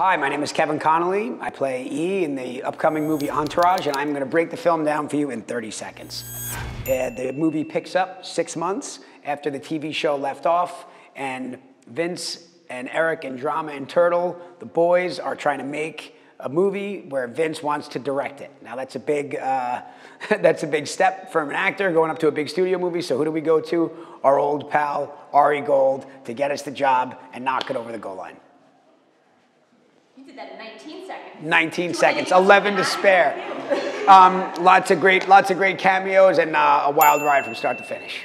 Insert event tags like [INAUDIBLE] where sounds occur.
Hi, my name is Kevin Connolly. I play E in the upcoming movie Entourage, and I'm going to break the film down for you in 30 seconds. Uh, the movie picks up six months after the TV show left off, and Vince and Eric and Drama and Turtle, the boys, are trying to make a movie where Vince wants to direct it. Now that's a big, uh, [LAUGHS] that's a big step from an actor going up to a big studio movie. So who do we go to? Our old pal Ari Gold to get us the job and knock it over the goal line. You did that in 19 seconds. 19 seconds, 11 to spare. [LAUGHS] Um, lots of great, lots of great cameos and uh, a wild ride from start to finish.